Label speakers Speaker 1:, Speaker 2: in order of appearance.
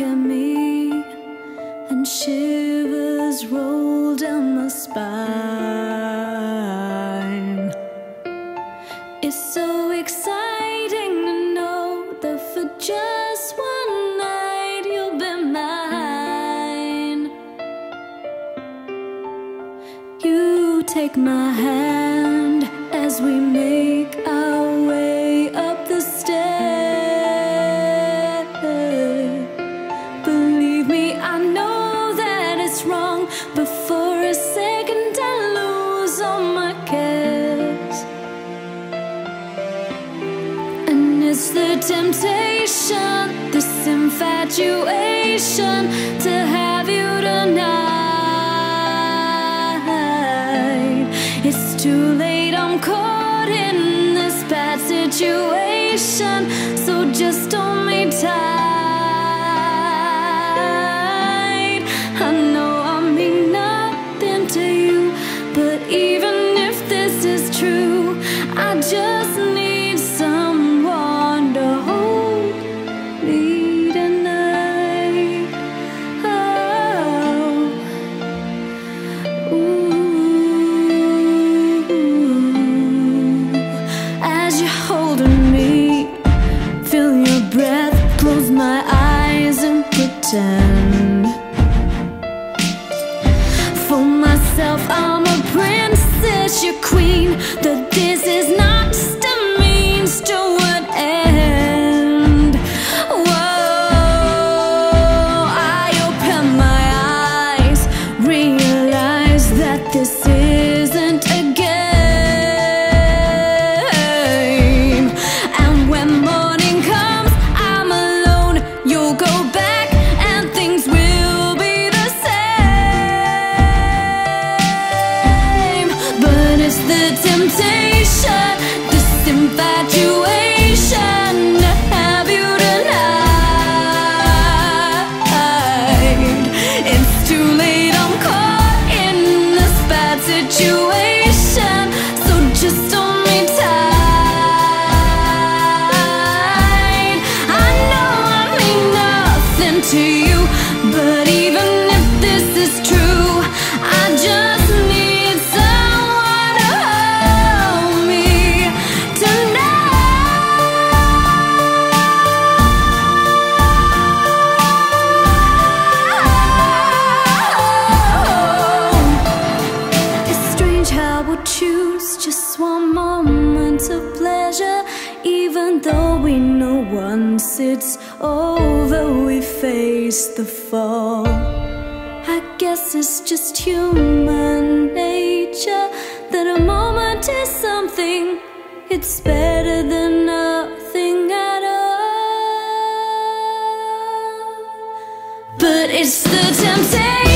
Speaker 1: at me and shivers roll down my spine. It's so exciting to know that for just one night you'll be mine. You take my hand as we make our it's the temptation, this infatuation to have you tonight. It's too late, I'm caught in this bad situation, so just hold me tight. Breath, close my eyes and pretend. Even though we know once it's over, we face the fall. I guess it's just human nature that a moment is something, it's better than nothing at all. But it's the temptation.